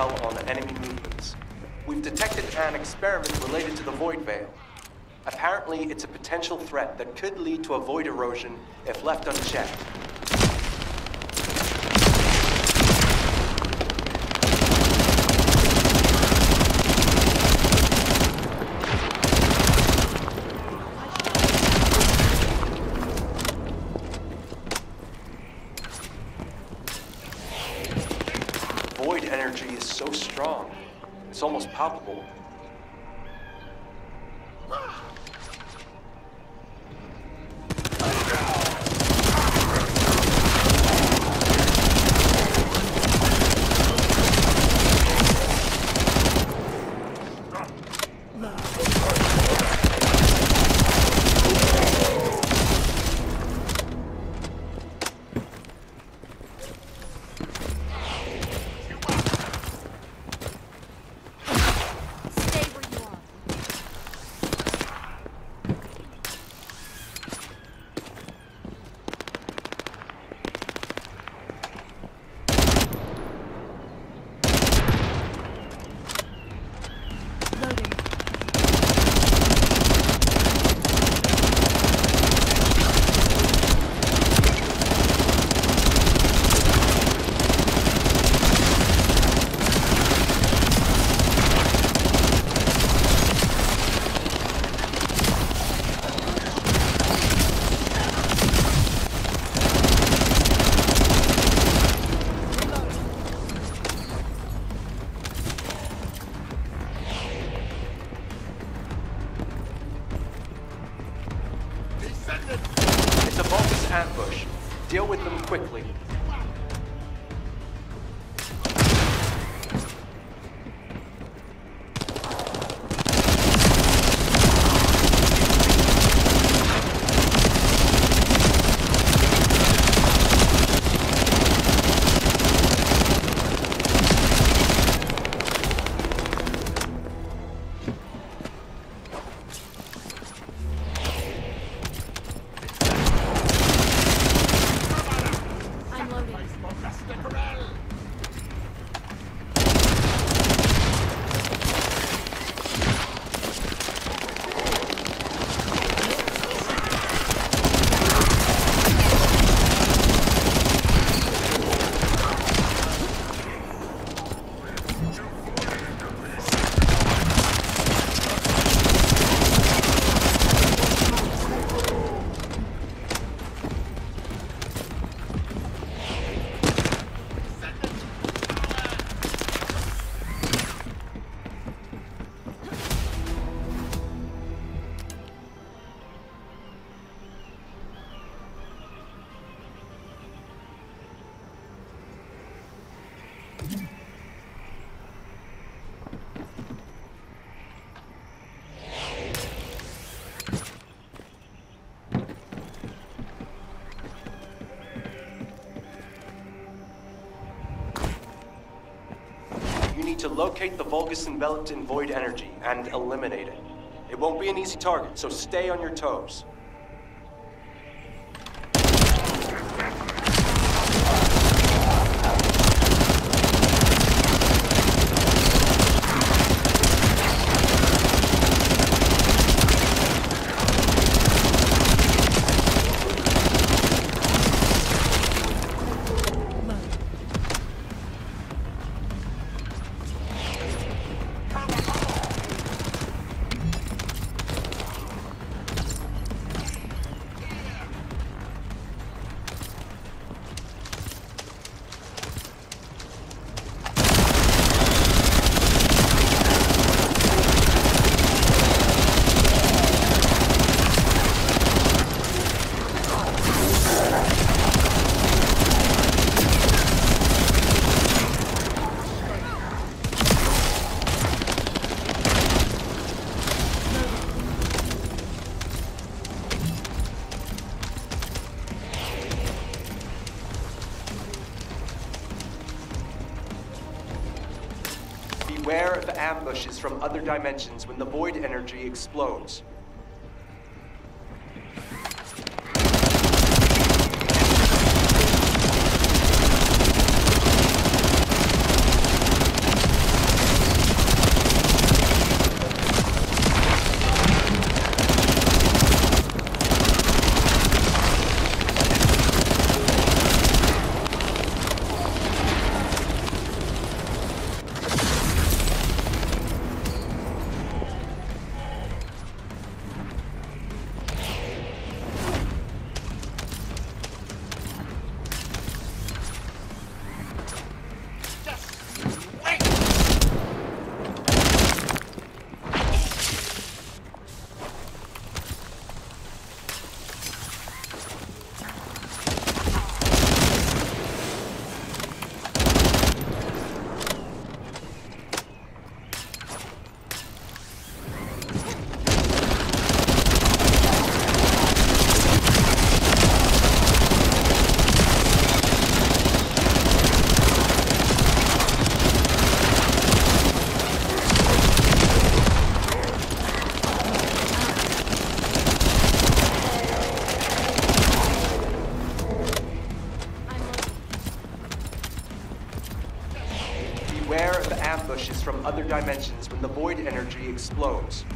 intel on enemy movements. We've detected an experiment related to the Void Veil. Apparently, it's a potential threat that could lead to a void erosion if left unchecked. Void energy is so strong. It's almost palpable. Need to locate the Vulgus enveloped in void energy and eliminate it. It won't be an easy target, so stay on your toes. Other dimensions when the void energy explodes. Explodes.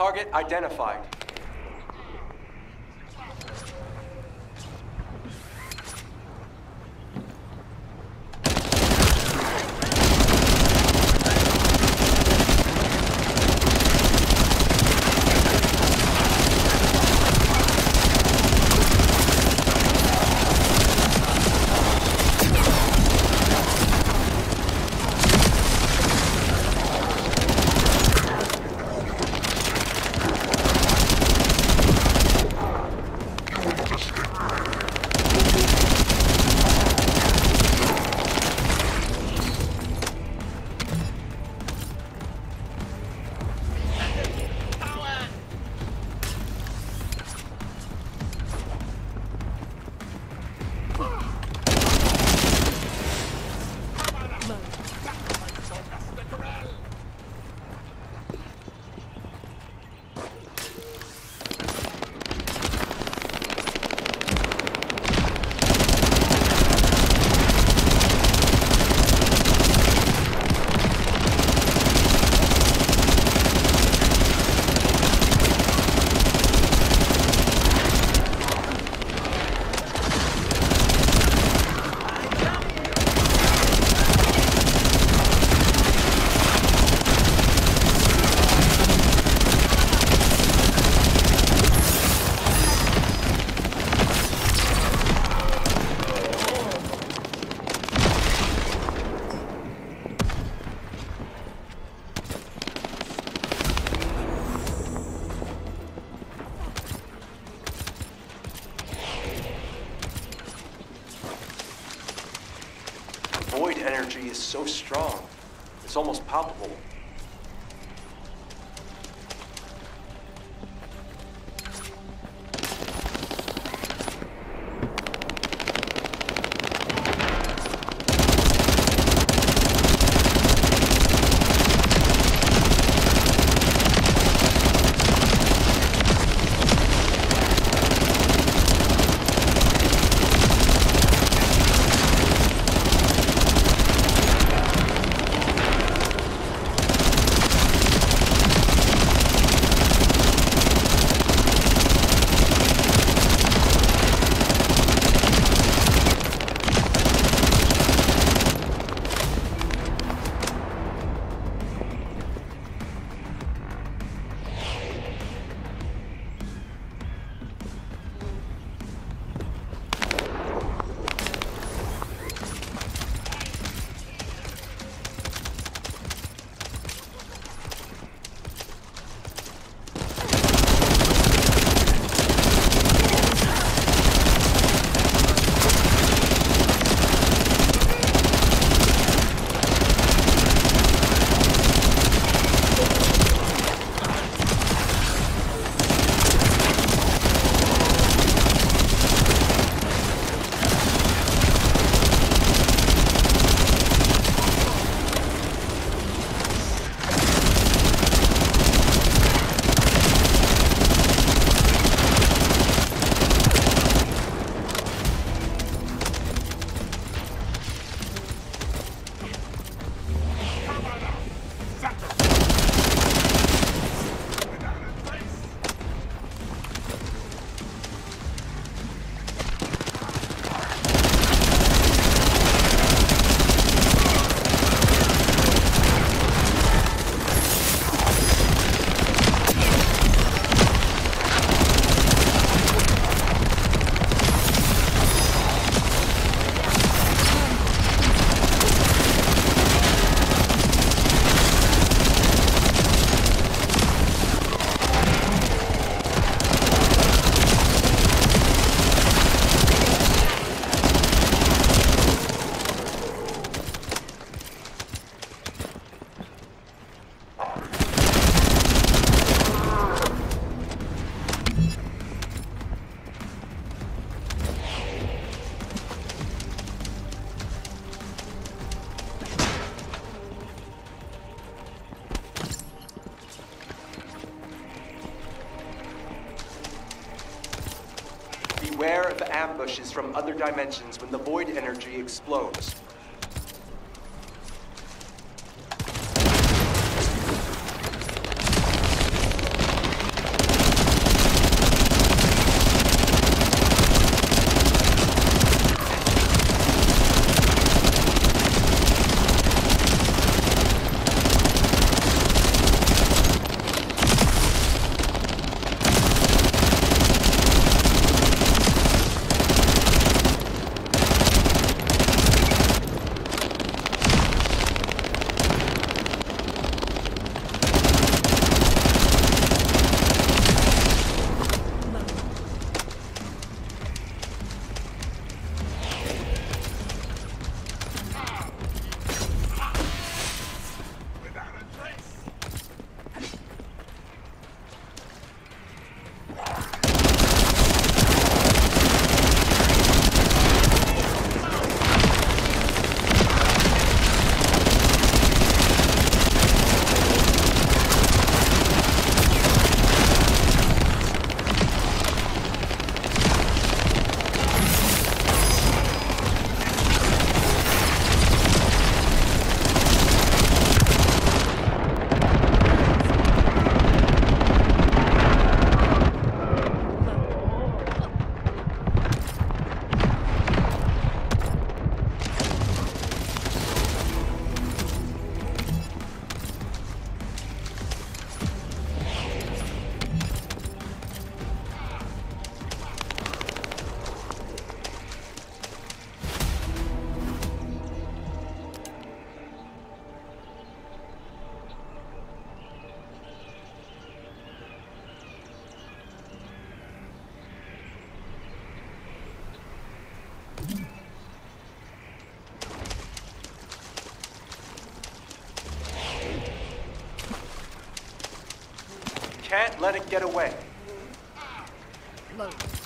Target identified. Ambushes from other dimensions when the void energy explodes. Let it get away. Load.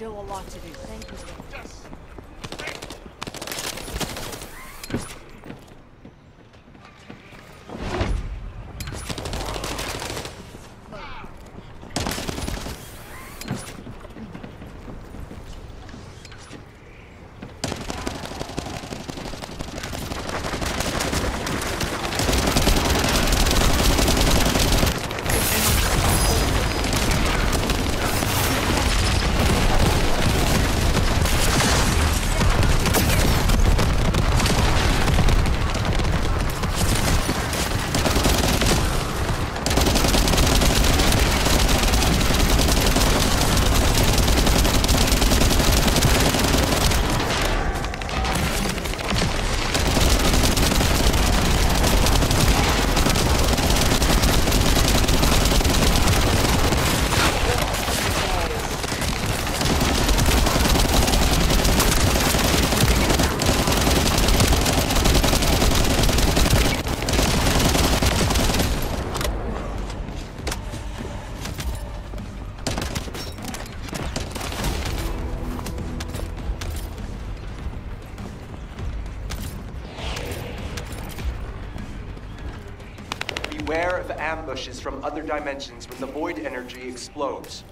Still a lot to do. Thank you. Yes! Ambushes from other dimensions when the void energy explodes.